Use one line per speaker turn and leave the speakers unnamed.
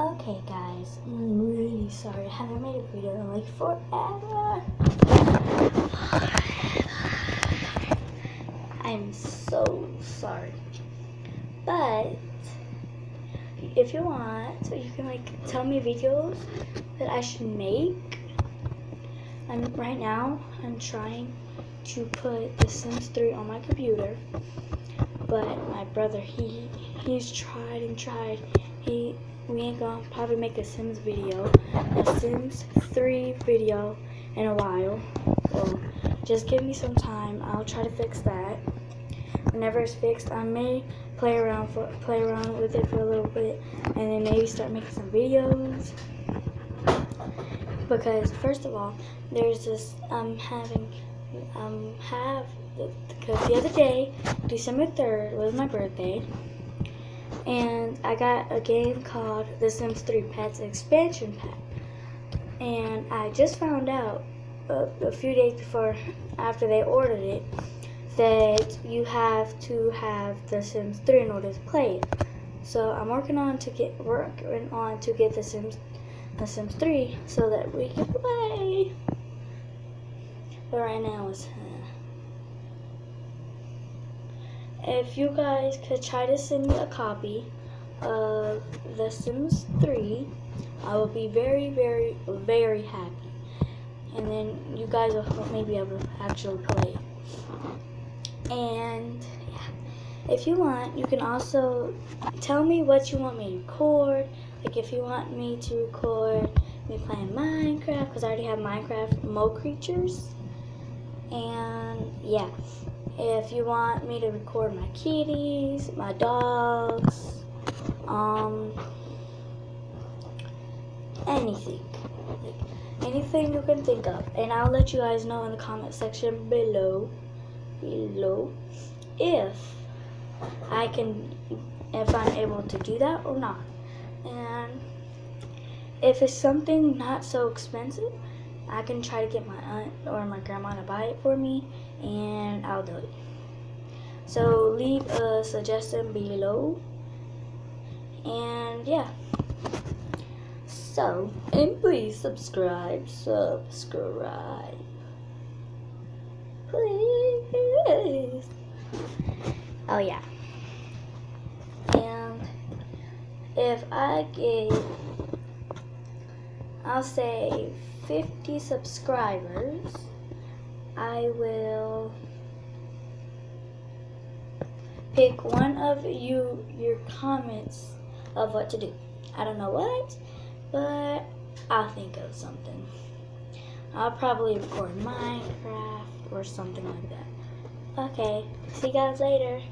Okay, guys, I'm really sorry. I haven't made a video in like forever. I'm so sorry. But if you want, you can like tell me videos that I should make. I'm right now. I'm trying to put The Sims 3 on my computer, but my brother he he's tried and tried. He we ain't gonna probably make a Sims video, a Sims 3 video in a while. So just give me some time. I'll try to fix that. Whenever it's fixed, I may play around for play around with it for a little bit, and then maybe start making some videos. Because first of all, there's this I'm having um have because the other day, December 3rd was my birthday and I got a game called The Sims 3 Pets Expansion Pack. And I just found out a, a few days before, after they ordered it, that you have to have The Sims 3 in order to play it. So I'm working on to get working on to get The Sims The Sims 3 so that we can play. But right now it's. Uh, if you guys could try to send me a copy of The Sims 3, I will be very, very, very happy. And then you guys will maybe to actually play And yeah, if you want, you can also tell me what you want me to record. Like if you want me to record me playing Minecraft, because I already have Minecraft Mo Creatures. And yeah. If you want me to record my kitties, my dogs, um, anything. Anything you can think of. And I'll let you guys know in the comment section below, below, if I can, if I'm able to do that or not. And if it's something not so expensive, I can try to get my aunt or my grandma to buy it for me and I'll do it. So leave a suggestion below. And yeah. So, and please subscribe, subscribe. Please. Oh yeah. And if I get, I'll say 50 subscribers, I will pick one of you your comments of what to do. I don't know what, but I'll think of something. I'll probably record Minecraft or something like that. Okay, see you guys later.